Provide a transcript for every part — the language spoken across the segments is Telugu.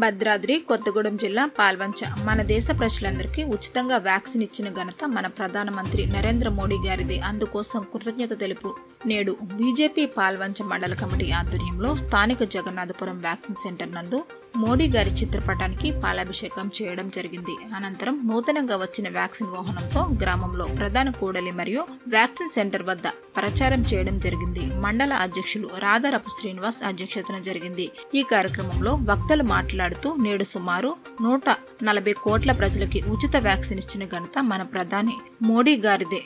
భద్రాద్రి కొత్తగూడెం జిల్లా పాల్వంచ. మన దేశ ప్రజలందరికీ ఉచితంగా వ్యాక్సిన్ ఇచ్చిన ఘనత మన ప్రధానమంత్రి నరేంద్ర మోడీ గారిదే. అందుకోసం కృతజ్ఞత తెలుపు నేడు బీజేపీ పాల్వంచ మండల కమిటీ ఆధ్వర్యంలో స్థానిక జగన్నాథపురం వ్యాక్సిన్ సెంటర్ నందు మోడీ గారి చిత్రపటానికి పాలాభిషేకం చేయడం జరిగింది. అనంతరం నూతనంగా వచ్చిన వ్యాక్సిన్ వాహనంతో గ్రామంలో ప్రధాన కూడలి మరియు వ్యాక్సిన్ సెంటర్ వద్ద ప్రచారం చేయడం జరిగింది. మండల అధ్యక్షులు రాధారపు శ్రీనివాస్ అధ్యక్షతన జరిగింది. ఈ కార్యక్రమంలో వక్తలు మాట్లాడుతూ నేడు సుమారు నూట నలభై కోట్ల ప్రజలకి ఉచిత వ్యాక్సిన్ ఇచ్చిన ఘనత మన ప్రధాని మోడీ గారిదే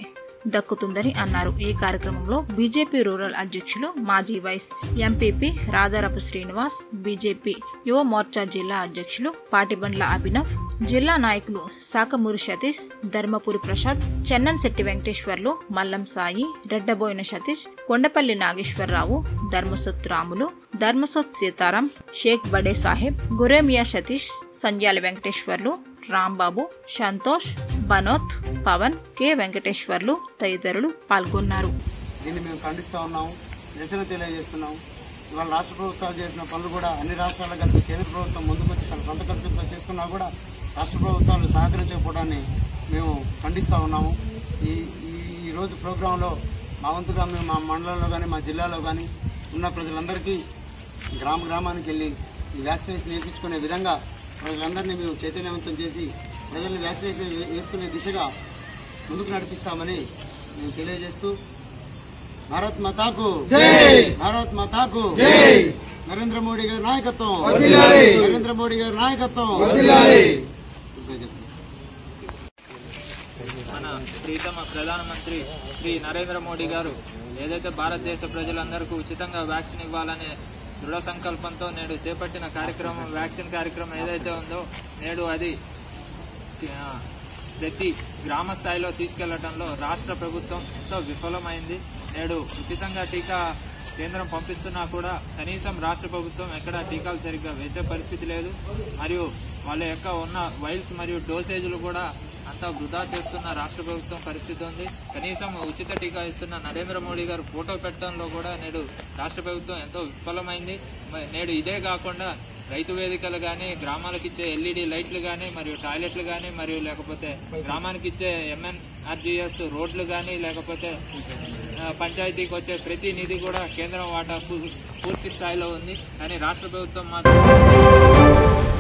దక్కుతుందని అన్నారు. ఈ కార్యక్రమంలో బీజేపీ రూరల్ అధ్యక్షులు మాజీ vice MPP Radharapu Srinivas BJP Yuva Morcha జిల్లా అధ్యక్షులు పాటిబండ్ల అభినవ్ జిల్లా నాయకులు సాకమూరి సతీష్ ధర్మపురి ప్రసాద్ చెన్నంశెట్టి వెంకటేశ్వర్లు మల్లం సాయి రెడ్డబోయిన సతీష్ కొండపల్లి నాగేశ్వరరావు ధర్మసొత్ రాములు ధర్మసొత్ సీతారాం షేక్ బడే సాహెబ్ గురేమియా సతీష్ సంజాల వెంకటేశ్వర్లు రాంబాబు సంతోష్ బనోత్ పవన్ కె వెంకటేశ్వర్లు తదితరులు పాల్గొన్నారు. దీన్ని మేము ఖండిస్తూ ఉన్నాము నిరసన ఇవాళ రాష్ట్ర ప్రభుత్వాలు చేసిన పనులు కూడా అన్ని రాష్ట్రాల కలిపి కేంద్ర ప్రభుత్వం ముందుకొచ్చి తన సొంత ఖర్చులతో చేస్తున్నా కూడా రాష్ట్ర ప్రభుత్వాలు సహకరించకపోవడాన్ని మేము ఖండిస్తూ ఉన్నాము. ఈ ఈ- ఈ రోజు ప్రోగ్రాంలో మా వంతుగా మేము మా మండలంలో కానీ మా జిల్లాలో కానీ ఉన్న ప్రజలందరికీ గ్రామ గ్రామానికి వెళ్ళి ఈ వ్యాక్సినేషన్ వేయించుకునే విధంగా ప్రజలందరినీ మేము చైతన్యవంతం చేసి ప్రజల్ని వ్యాక్సినేషన్ వేసుకునే దిశగా ముందుకు నడిపిస్తామని మేము తెలియజేస్తూ భారత్ మాతాకు భారత్ మాతాకు నరేంద్ర మోడీ గారి నాయకత్వం నరేంద్ర మోడీ గారి నాయకత్వం మన ప్రీతమ ప్రధానమంత్రి శ్రీ నరేంద్ర మోడీ గారు. ఏదైతే భారతదేశ ప్రజలందరికీ ఉచితంగా వ్యాక్సిన్ ఇవ్వాలనే దృఢ సంకల్పంతో నేడు చేపట్టిన కార్యక్రమం వ్యాక్సిన్ కార్యక్రమం ఏదైతే ఉందో నేడు అది ప్రతి గ్రామ స్థాయిలో తీసుకెళ్ళడంలో రాష్ట్ర ప్రభుత్వం ఎంతో విఫలమైంది. నేడు ఉచితంగా టీకా కేంద్రం పంపిస్తున్నా కూడా కనీసం రాష్ట్ర ప్రభుత్వం ఎక్కడ టీకాలు సరిగ్గా వేసే పరిస్థితి లేదు. మరియు వాళ్ళ యొక్క ఉన్న వైల్స్ మరియు డోసేజీలు కూడా అంతా వృధా చేస్తున్న రాష్ట్ర ప్రభుత్వం పరిస్థితి ఉంది. కనీసం ఉచిత టీకా ఇస్తున్న నరేంద్ర మోడీ గారు ఫోటో పెట్టడంలో కూడా నేడు రాష్ట్ర ప్రభుత్వం ఎంతో విఫలమైంది. నేడు ఇదే కాకుండా రైతు వేదికలు కానీ గ్రామాలకు ఇచ్చే ఎల్ఈడి లైట్లు కానీ మరియు టాయిలెట్లు కానీ మరియు లేకపోతే గ్రామానికి ఇచ్చే ఎంఎన్ఆర్జీఎస్ రోడ్లు కానీ లేకపోతే పంచాయతీకి వచ్చే ప్రతి నిధి కూడా కేంద్రం వాటా పూర్తి స్థాయిలో ఉంది. కానీ రాష్ట్ర ప్రభుత్వం మాత్రం